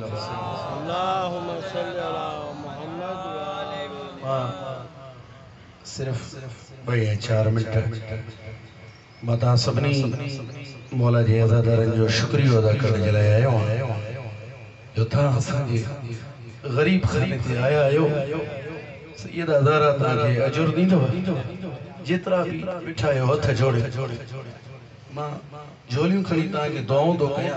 اللهم صل على محمد وعلى ہاں. صرف بھئی ہیں، چار منٹ ماتا سبنی، مولا جی عزادارن جو شکریہ ادا کرنے جلائے آئے ہوں۔ جو تھا حسن جی غریب خانے تھے آیا آئے ہو۔ سید ازارہ تھا کہ اجر نہیں دو جترا بھی بٹھائے ہو تھا جوڑے۔ ماں، جھولیوں کھڑی تھا کہ دعاوں دو کیا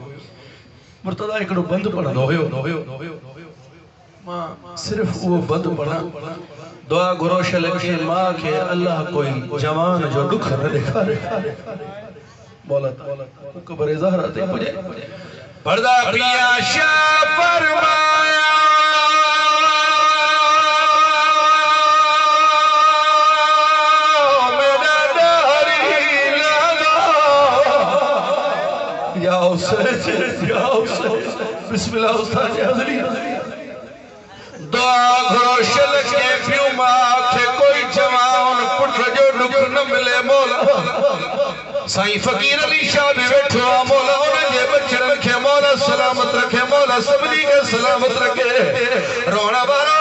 مرتضی ایک رو بند پڑھا۔ نوہے ہو نوہے ہو صرف وہ بند پڑھا۔ دعا گروش لکھے ماں کے اللہ کوئی جوان جو لکھ رہے کھارے بولت کبر زہرہ دے پڑھا پڑھا پڑھا پڑھا پڑھا یا حسین یا حسین، بسم اللہ استاد جی حضری۔ دعا گھرو شلک کے پیوں ماں کوئی جوان پٹ جو نکر نہ ملے مولا۔ سائی فقیر علی شاہ بھی بیٹھو مولا، انہیں یہ بچے رکھے مولا، سلامت رکھے مولا سبنی جی کے سلامت رکھے۔ رونا بارا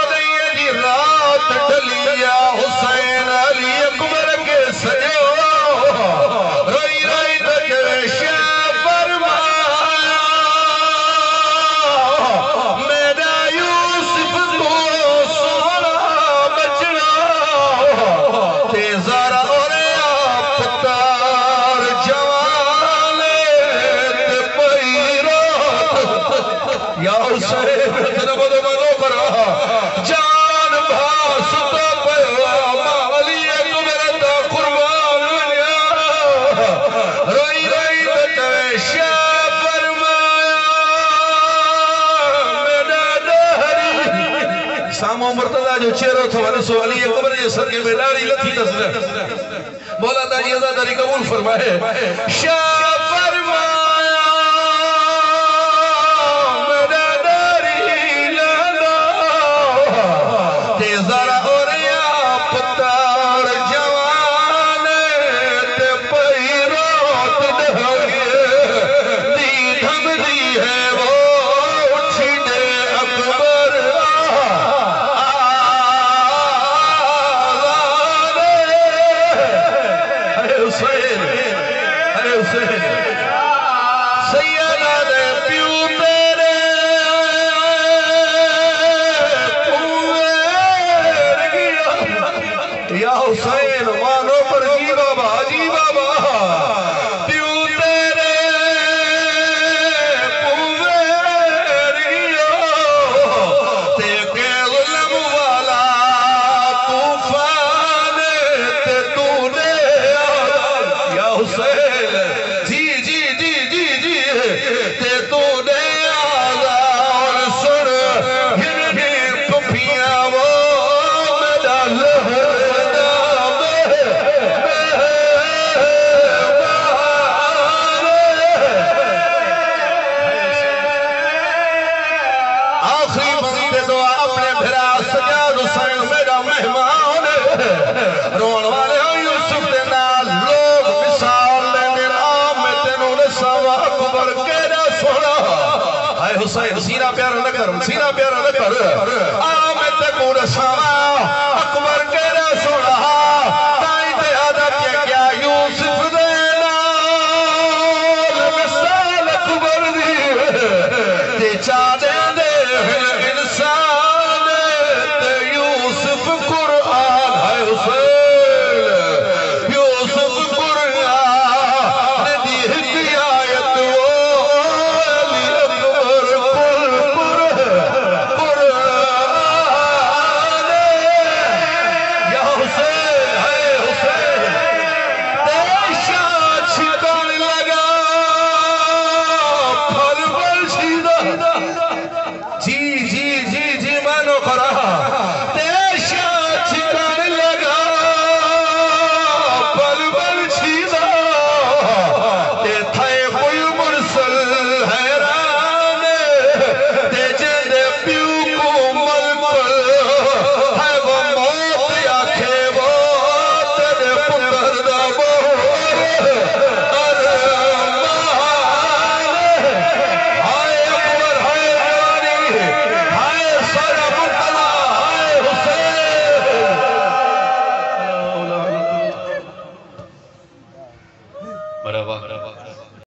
سامو مرتضی جو چہرہ تھو انس علی قبر یہ صدقے میں داری لتھی نظر مولا دا یہ قبول فرمائے۔ شاہ Jose. سائے حسینہ پیارا نہ کر حسینہ پیارا نہ کر۔ آمد گور ساما اکبر کے رسولہ دینا اکبر دی۔ چاہتے ہائے ہائے ہائے